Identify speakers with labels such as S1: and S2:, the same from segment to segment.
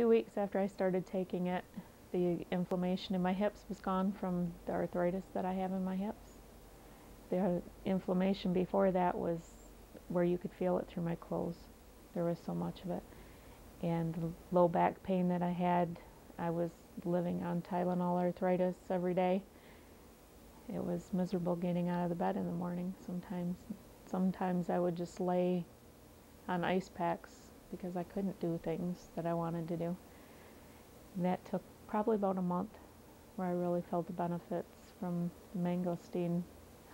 S1: two weeks after I started taking it, the inflammation in my hips was gone from the arthritis that I have in my hips. The inflammation before that was where you could feel it through my clothes. There was so much of it. And the low back pain that I had, I was living on Tylenol arthritis every day. It was miserable getting out of the bed in the morning sometimes. Sometimes I would just lay on ice packs because I couldn't do things that I wanted to do. And that took probably about a month where I really felt the benefits from the mangosteen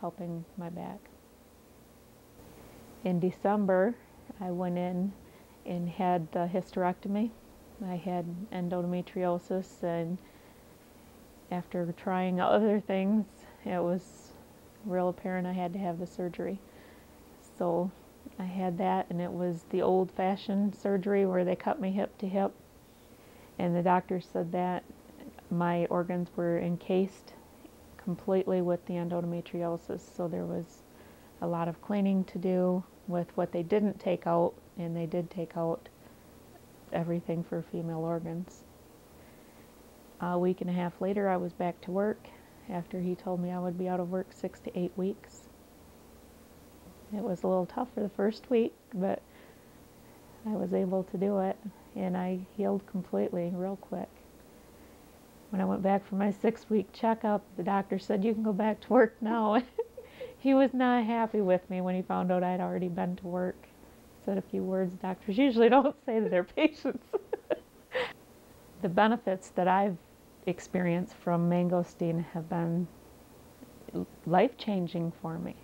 S1: helping my back. In December, I went in and had a hysterectomy. I had endometriosis and after trying other things, it was real apparent I had to have the surgery. So I had that and it was the old fashioned surgery where they cut me hip to hip and the doctor said that my organs were encased completely with the endometriosis so there was a lot of cleaning to do with what they didn't take out and they did take out everything for female organs. A week and a half later I was back to work after he told me I would be out of work six to eight weeks. It was a little tough for the first week, but I was able to do it and I healed completely real quick. When I went back for my six week checkup, the doctor said, You can go back to work now. he was not happy with me when he found out I'd already been to work. Said a few words doctors usually don't say to their patients. the benefits that I've experienced from mangosteen have been life changing for me.